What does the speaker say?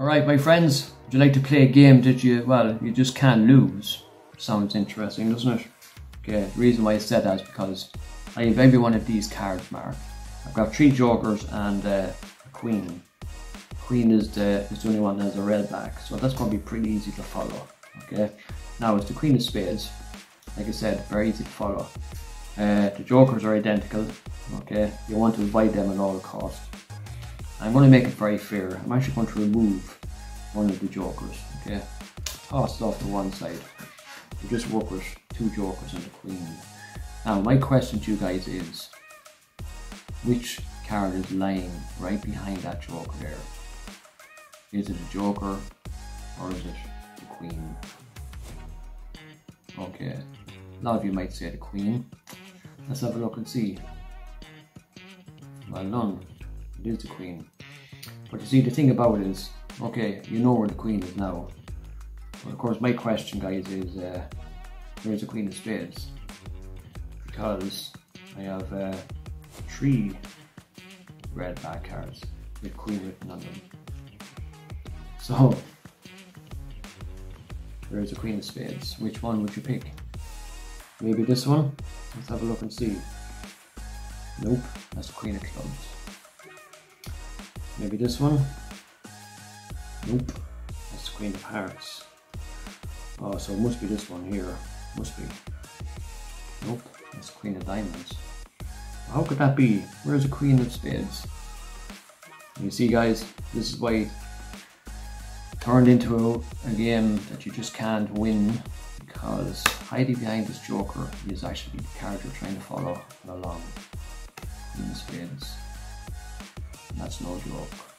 Alright, my friends, would you like to play a game that you, well, you just can't lose? Sounds interesting, doesn't it? Okay, the reason why I said that is because I have every one of these cards marked. I've got three jokers and uh, a queen. Queen is the, is the only one that has a red back, so that's going to be pretty easy to follow. Okay, now it's the queen of spades. Like I said, very easy to follow. Uh, the jokers are identical. Okay, you want to avoid them at all costs. I'm going to make it very fair. I'm actually going to remove one of the jokers. Okay, toss it off to one side. You just work with two jokers and a queen. Now, my question to you guys is, which card is lying right behind that joker there? Is it a joker or is it the queen? Okay, a lot of you might say the queen. Let's have a look and see. Well done, it is the queen. But you see, the thing about it is, okay, you know where the queen is now. But of course, my question, guys, is uh, where's the queen of spades? Because I have uh, three red back cards with queen written on them. So, where's the queen of spades? Which one would you pick? Maybe this one? Let's have a look and see. Nope, that's queen of clubs. Maybe this one? Nope, that's the queen of hearts. Oh, so it must be this one here. Must be. Nope, that's queen of diamonds. How could that be? Where's the queen of spades? You see guys, this is why turned into a, a game that you just can't win because hiding behind this joker is actually the character trying to follow along. Queen of